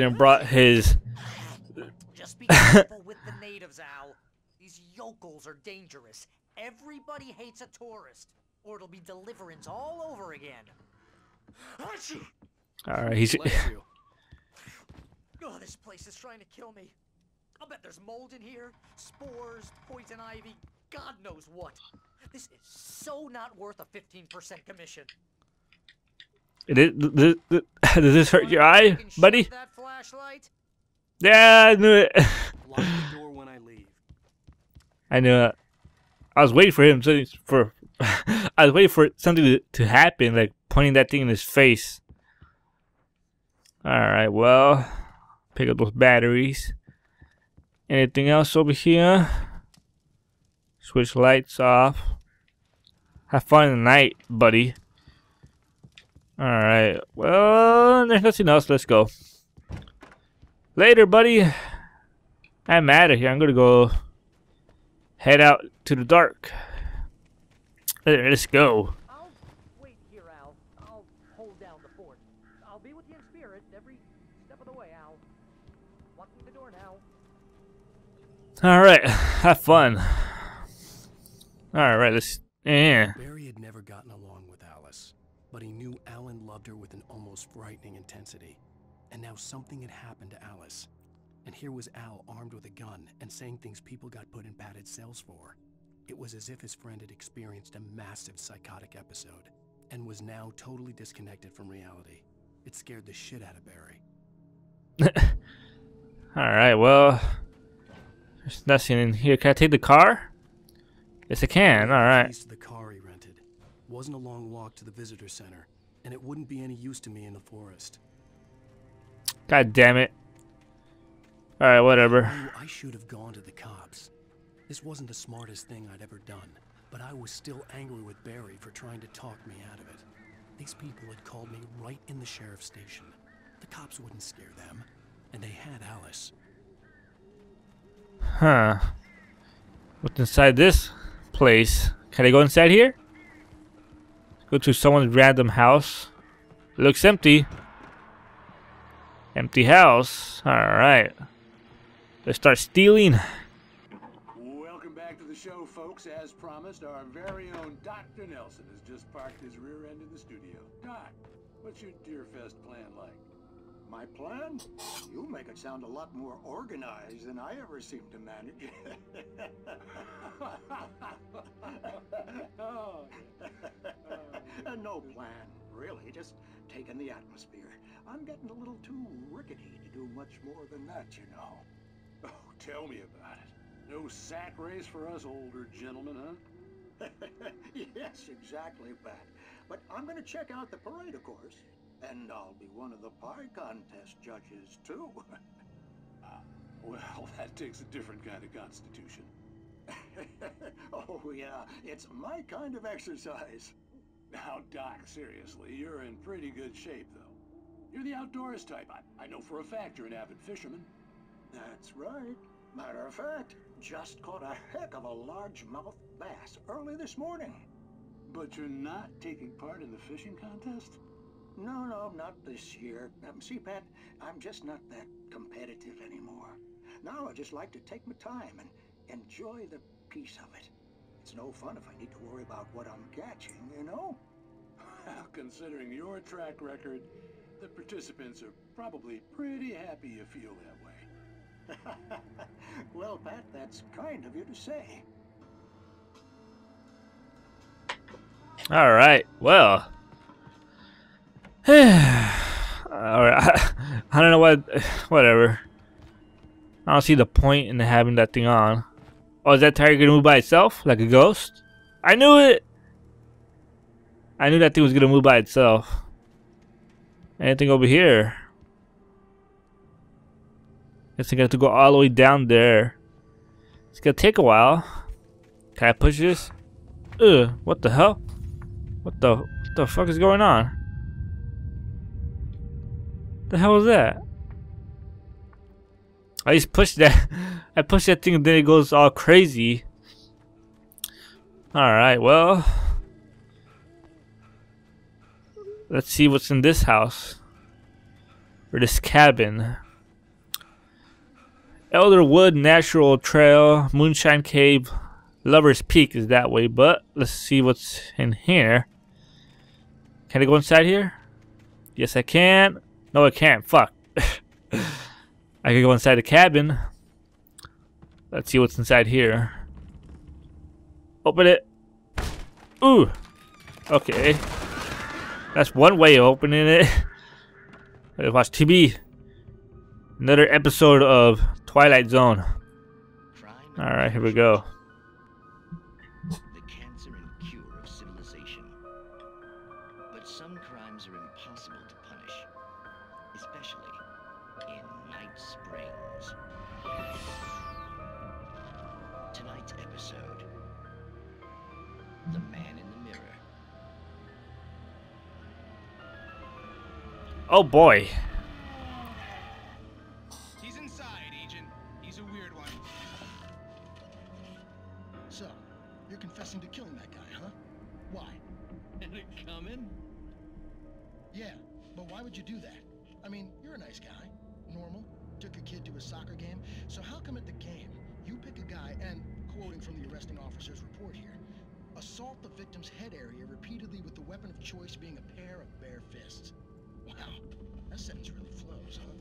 didn't brought his. Just be careful with the natives, Al. These yokels are dangerous. Everybody hates a tourist, or it'll be deliverance all over again. All right, he's. Oh, this place is trying to kill me. I'll bet there's mold in here, spores, poison ivy, God knows what. This is so not worth a 15% commission. Did, did, did, does this hurt your eye, buddy? Yeah, I knew it. I. Knew it. I was waiting for him to for. I was waiting for something to, to happen, like pointing that thing in his face. All right, well, pick up those batteries. Anything else over here? Switch lights off. Have fun in the night, buddy. All right. Well, there's nothing else. Let's go. Later, buddy. I'm out of here. I'm gonna go head out to the dark. Let's go. I'll wait here, Al. I'll hold down the fort. I'll be with you in spirit every step of the way, Al. Locking the door now. All right, have fun. All right, let's. Yeah. But he knew Alan loved her with an almost frightening intensity. And now something had happened to Alice. And here was Al armed with a gun and saying things people got put in padded cells for. It was as if his friend had experienced a massive psychotic episode and was now totally disconnected from reality. It scared the shit out of Barry. All right. Well, there's nothing in here. Can I take the car? Yes, I can. All right. The car he rented. Wasn't a long walk to the visitor center, and it wouldn't be any use to me in the forest. God damn it. All right, whatever. I I should have gone to the cops. This wasn't the smartest thing I'd ever done, but I was still angry with Barry for trying to talk me out of it. These people had called me right in the sheriff's station. The cops wouldn't scare them, and they had Alice. Huh. What's inside this place? Can I go inside here? Go to someone's random house. looks empty. Empty house. Alright. Let's start stealing. Welcome back to the show, folks. As promised, our very own Dr. Nelson has just parked his rear end in the studio. Doc, what's your Deerfest plan like? My plan? You make it sound a lot more organized than I ever seem to manage. oh, Uh, no plan, really. Just taking the atmosphere. I'm getting a little too rickety to do much more than that, you know. oh, tell me about it. No sack race for us older gentlemen, huh? yes, exactly, Pat. But I'm going to check out the parade, of course. And I'll be one of the pie contest judges, too. Well, that takes a different kind of constitution. oh, yeah. It's my kind of exercise. Now, Doc, seriously, you're in pretty good shape, though. You're the outdoors type. I, I know for a fact you're an avid fisherman. That's right. Matter of fact, just caught a heck of a largemouth bass early this morning. But you're not taking part in the fishing contest? No, no, not this year. Um, see, Pat, I'm just not that competitive anymore. Now I just like to take my time and enjoy the peace of it. It's no fun if I need to worry about what I'm catching, you know? Considering your track record, the participants are probably pretty happy you feel that way. well, Pat, that's kind of you to say. All right. Well. All right. I don't know what. Whatever. I don't see the point in having that thing on. Oh, is that tire gonna move by itself like a ghost? I knew it. I knew that thing was gonna move by itself. Anything over here? Guess I got to go all the way down there. It's gonna take a while. Can I push this? Ugh, what the hell? What the what the fuck is going on? The hell was that? I just push that. I push that thing and then it goes all crazy. Alright, well. Let's see what's in this house. or this cabin. Elderwood Natural Trail, Moonshine Cave, Lover's Peak is that way, but let's see what's in here. Can I go inside here? Yes, I can. No, I can't. Fuck. I can go inside the cabin. Let's see what's inside here. Open it. Ooh. Okay. That's one way of opening it. Let's watch TV. Another episode of Twilight Zone. Alright, here we go. The cancer and cure of civilization. But some crimes are impossible to punish, especially in Night Springs. Tonight's episode The Man in the Mirror. Oh boy. He's inside, Agent. He's a weird one. So, you're confessing to killing that guy, huh? Why? And it coming? Yeah, but why would you do that? I mean, you're a nice guy. Normal. Took a kid to a soccer game. So how come at the game, you pick a guy and, quoting from the arresting officer's report here, assault the victim's head area repeatedly with the weapon of choice being a pair of bare fists? Wow, that sentence really flows, huh?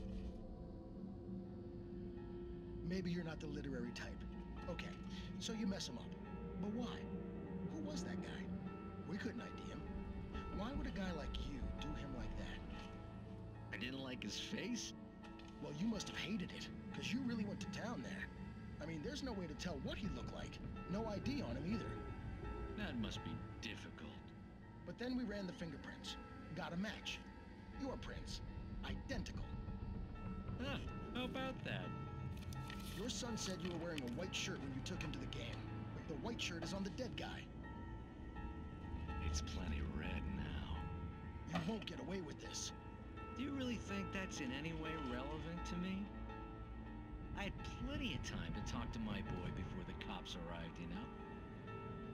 Maybe you're not the literary type. Okay, so you mess him up. But why? Who was that guy? We couldn't ID him. Why would a guy like you do him like that? I didn't like his face? Well, you must have hated it, because you really went to town there. I mean, there's no way to tell what he looked like. No ID on him either. That must be difficult. But then we ran the fingerprints. Got a match. Your prints. Identical. Huh, how about that? Your son said you were wearing a white shirt when you took him to the game. But the white shirt is on the dead guy. It's plenty red now. You won't get away with this. Do you really think that's in any way relevant to me? I had plenty of time to talk to my boy before the cops arrived, you know?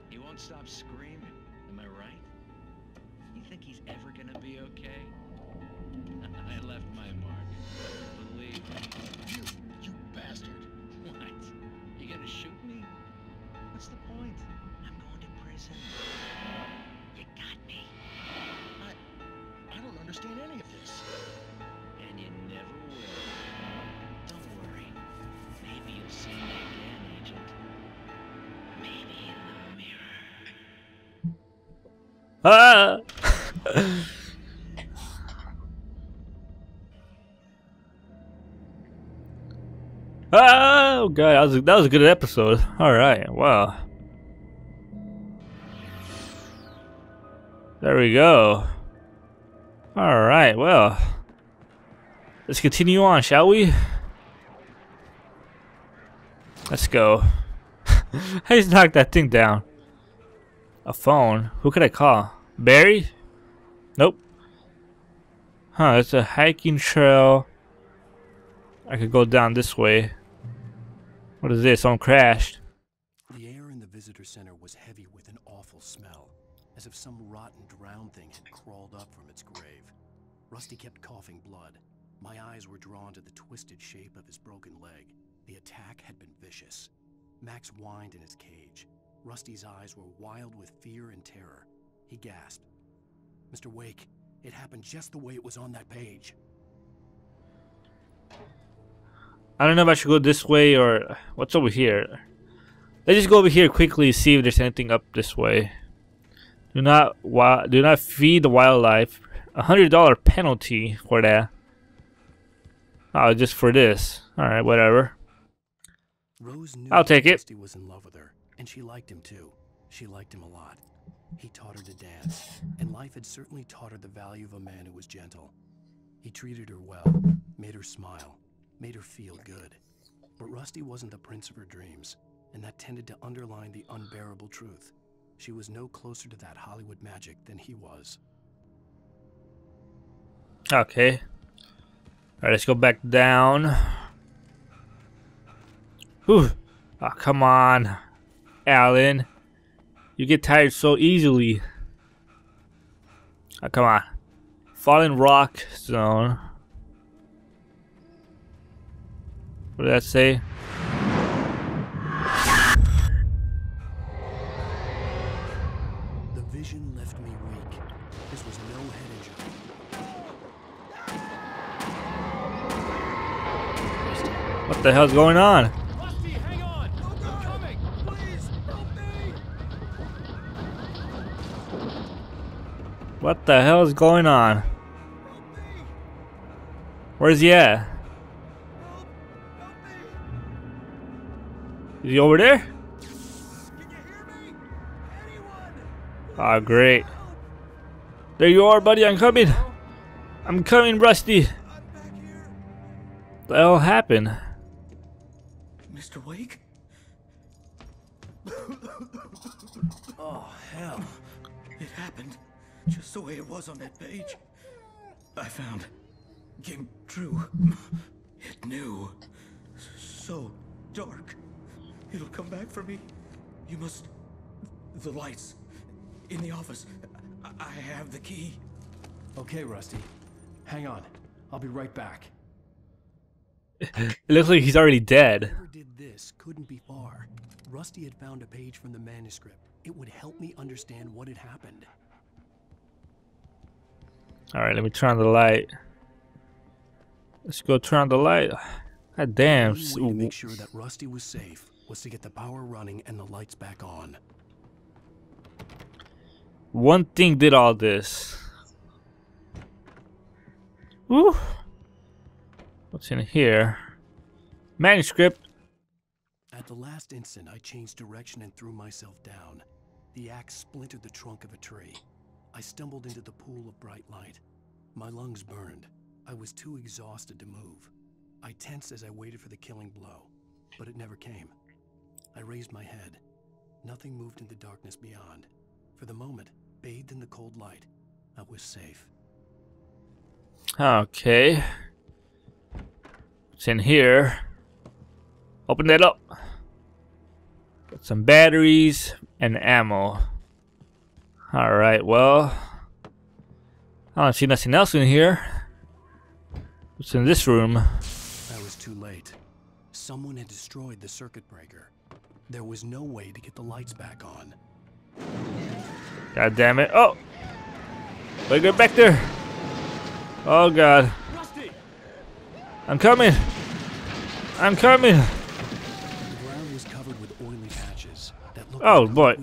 He won't stop screaming, am I right? You think he's ever gonna be okay? I left my mark. Believe me. You, you bastard. What? You gonna shoot me? What's the point? I'm going to prison. You got me. I, I don't understand any Ah! oh god, that was a, that was a good episode. All right, wow. There we go. All right, well, let's continue on, shall we? Let's go. I just knocked that thing down. A phone? Who could I call? Barry? Nope. Huh, it's a hiking trail. I could go down this way. What is this? Someone crashed. The air in the visitor center was heavy with an awful smell, as if some rotten drowned thing had crawled up from its grave. Rusty kept coughing blood. My eyes were drawn to the twisted shape of his broken leg. The attack had been vicious. Max whined in his cage. Rusty's eyes were wild with fear and terror. He gasped. Mr. Wake, it happened just the way it was on that page. I don't know if I should go this way or what's over here. Let's just go over here quickly see if there's anything up this way. Do not do not feed the wildlife. A hundred dollar penalty for that. Oh, just for this. All right, whatever. Rose knew I'll take it. Rusty was in love with her, and she liked him too. She liked him a lot. He taught her to dance, and life had certainly taught her the value of a man who was gentle. He treated her well, made her smile, made her feel good. But Rusty wasn't the prince of her dreams, and that tended to underline the unbearable truth. She was no closer to that Hollywood magic than he was. Okay. All right, let's go back down. Whew. Oh, come on, Alan. You get tired so easily. Oh, come on. Fallen Rock Zone. What did that say? The vision left me weak. This was no head injury. What the hell's going on? Rusty, hang on! I'm coming! Please, help me! What the hell is going on? Where's he at? Is he over there? Ah, great. There you are, buddy. I'm coming. I'm coming, Rusty. What The hell happened? Mr. Wake? Oh, hell. It happened just the way it was on that page. I found came true. It knew. So dark. It'll come back for me. You must. The lights in the office. I, I have the key. Okay, Rusty. Hang on. I'll be right back. It looks like he's already dead. Whoever did this couldn't be far. Rusty had found a page from the manuscript. It would help me understand what had happened. Alright, let me turn on the light. Let's go turn on the light. God damn. The way to make sure that Rusty was safe was to get the power running and the lights back on. One thing did all this. Woo. What's in here? Manuscript. At the last instant, I changed direction and threw myself down. The axe splintered the trunk of a tree. I stumbled into the pool of bright light. My lungs burned. I was too exhausted to move. I tensed as I waited for the killing blow, but it never came. I raised my head. Nothing moved in the darkness beyond. For the moment, bathed in the cold light, I was safe. Okay. It's in here? Open that up. Got some batteries and ammo. Alright, well. I don't see nothing else in here. What's in this room? I was too late. Someone had destroyed the circuit breaker. There was no way to get the lights back on. God damn it. Oh! Wait, get back there! Oh god. Rusty! I'm coming! I'm coming! The ground was covered with oily patches that looked Oh, like boy.